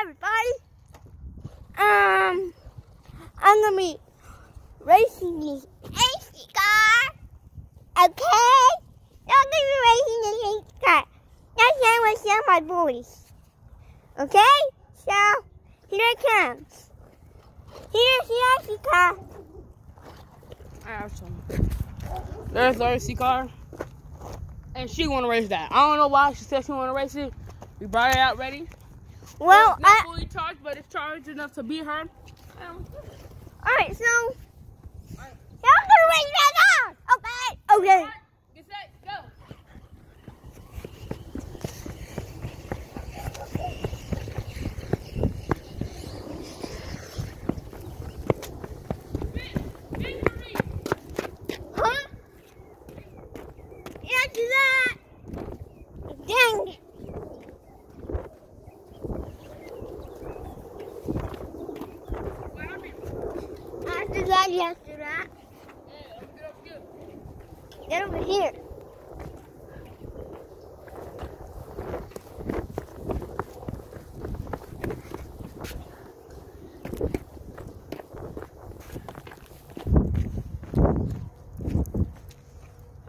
everybody. Um, I'm gonna be racing this RC car. Okay? I'm gonna be racing this RC car. That's how I share my voice. Okay? So, here it comes. Here's the RC car. I have some. There's the RC car. And she wanna race that. I don't know why she said she wanna race it. We brought it out ready. Well, it's not I, fully charged, but it's charged enough to beat her. Um, alright, so, y'all gonna that. Okay? Okay. Get set, go. Huh? After that, dang it. After that, after that, get over here.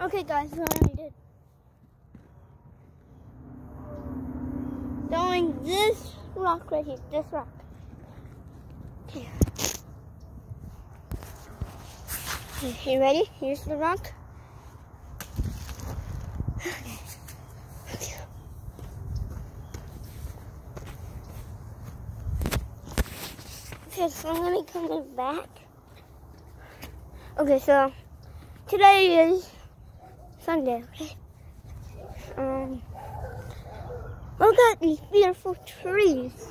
Okay, guys, what I did. This rock right here, this rock. Here. You ready? Here's the rock. Okay, so I'm gonna come back. Okay, so today is Sunday, okay? Um, look at these beautiful trees.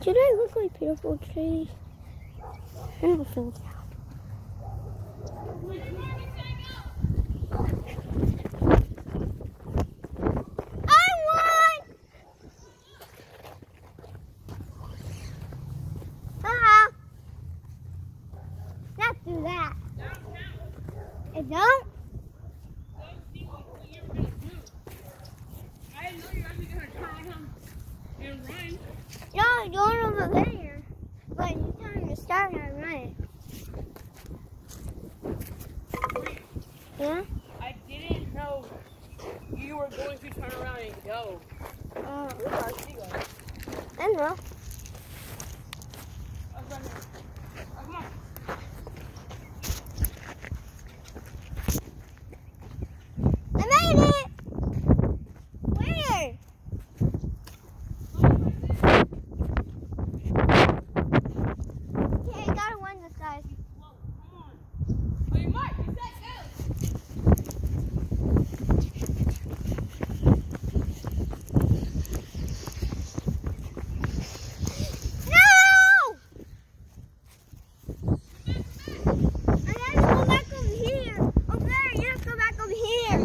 Do they look like beautiful trees? I don't think so. I won! Haha. Not do that. It don't? I didn't know you were actually gonna turn him and run. No, you're over there. But you tell me to start and run. Yeah? I didn't know you were going to turn around and go. Oh, Where's our seagull? I know. Oh, it's right here. Oh, come on. I made it! Where? Okay, I gotta win this, guys. Whoa, come on. Wait, Mike, get set, go. No! I gotta go back over here. Over there, you have to go back over here.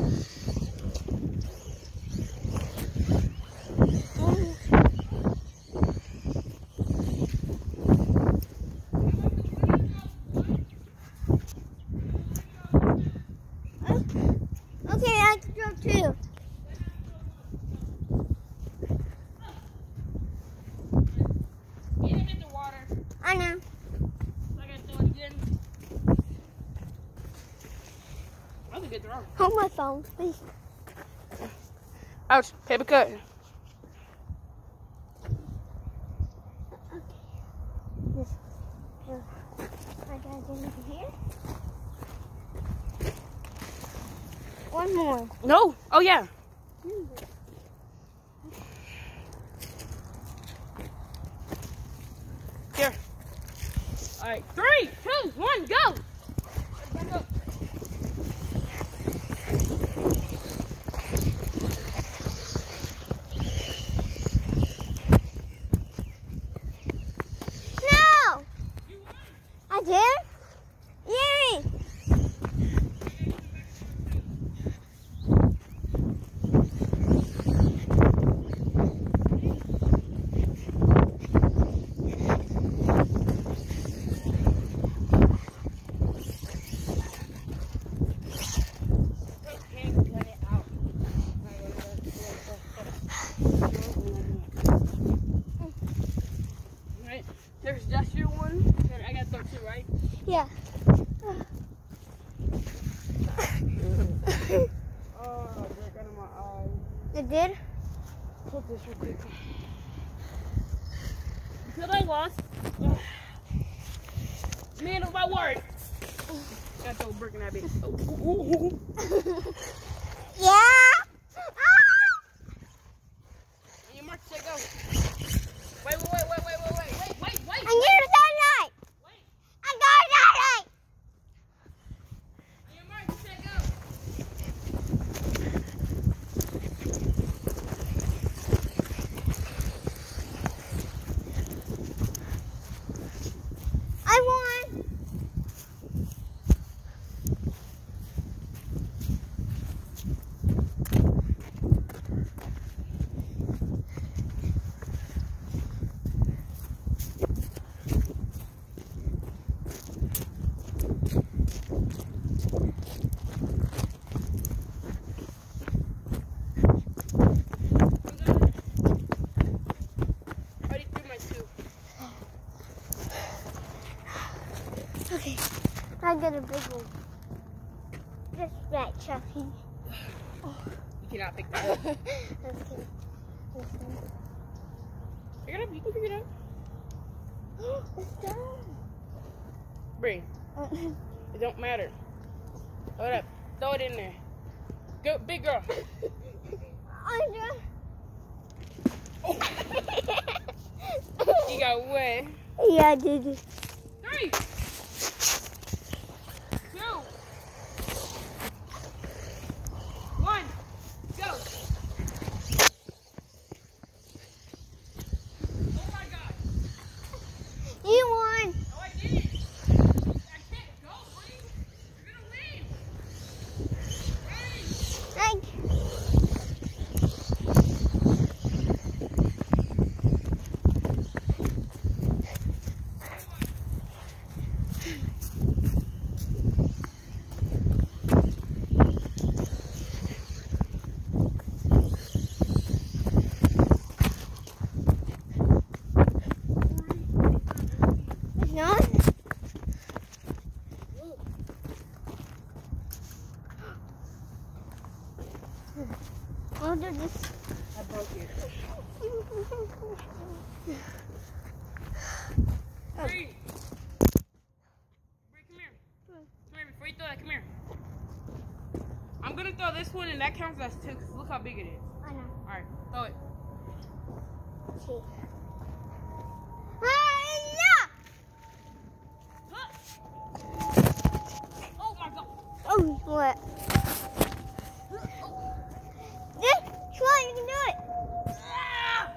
Okay, I have to go too. You didn't hit the water. I know. So I gotta throw it again. That was a good throw. Hold my phone, please. Ouch, paper cut. This. uh, I gotta get here. One more. No. Oh, yeah. Here. All right, three, two, one, go. Back up. No! I Yeah. oh, it my. It did? Hold this real quick. Because I lost. Man of my word. Got those brick in that be. Yeah. I won. I already threw my two. Okay. I got a big one. Just right, Chucky. You cannot pick that up. Pick it up. You can pick it up. it's done. Bring. It don't matter. Throw it up. Throw it in there. Go, big girl. Just. Oh. You got wet. Yeah, I did. Three. Two. One. Go. Oh my god. You won. No, I didn't. I can't go, Bree. You're gonna leave. Bree. Like, it's not. I'll do this. I broke it. Bree. Bree, come here. Come you throw that. Come here. I'm gonna throw this one, and that counts as two. Cause look how big it is. I know. All right, throw it. Ah, Oh my god. Oh, what? This, try, you can do it. Ah!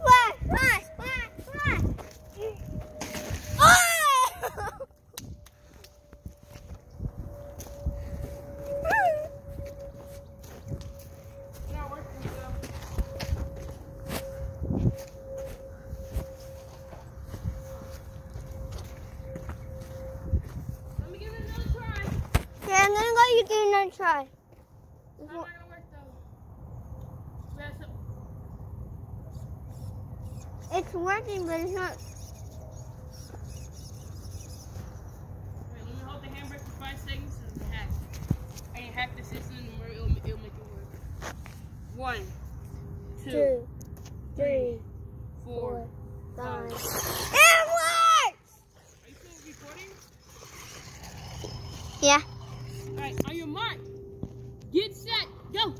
Fly, fly, fly, fly. Oh! It's not working, so. Let me give it another try. yeah, I'm gonna let you give another try. It's not gonna work though. We have some- It's working, but it's not. Wait, let me hold the handbrake for five seconds and hack. I can hack the system and it'll, it'll make it work. One, two, Two, three, four, four, five. five. It works! Are you still recording? Yeah. Alright, on your mark. Get set, go.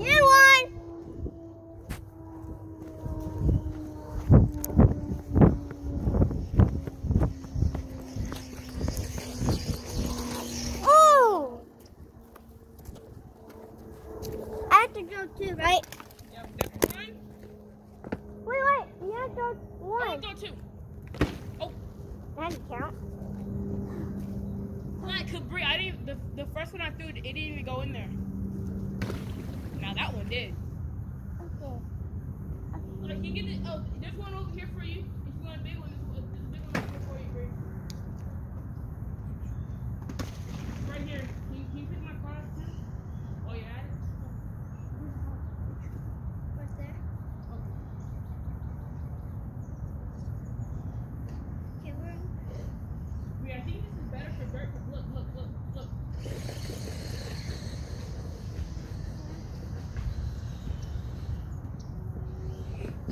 You won! Ooh! I have to go two, right? Yeah, that's one. Wait, wait. You have to go I'm one. gonna go two. That doesn't count. Like, cause Brie, I didn't. The, the first one I threw, it didn't even go in there. Now that one did. Okay. You get the. Oh, there's one over here for you. If you want a big one,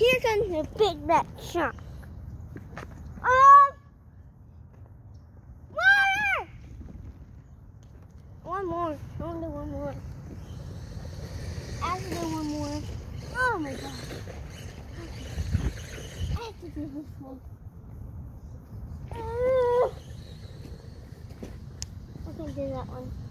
Here comes the big red shark. Um, water! One more. One more. One more. Oh my god. I have to do this one. Ah! I can do that one.